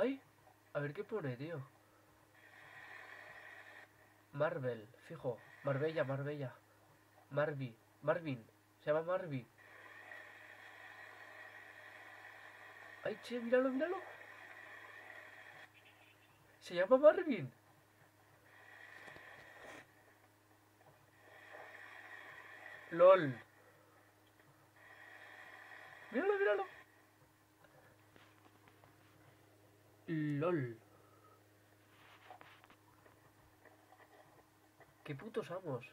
¡Ay! A ver qué pone, tío. Marvel, fijo. Marbella, Marbella. Marvi. Marvin. Se llama Marvin. ¡Ay, che! Míralo, míralo. Se llama Marvin. LOL. Míralo, míralo. LOL. Qué putos amos.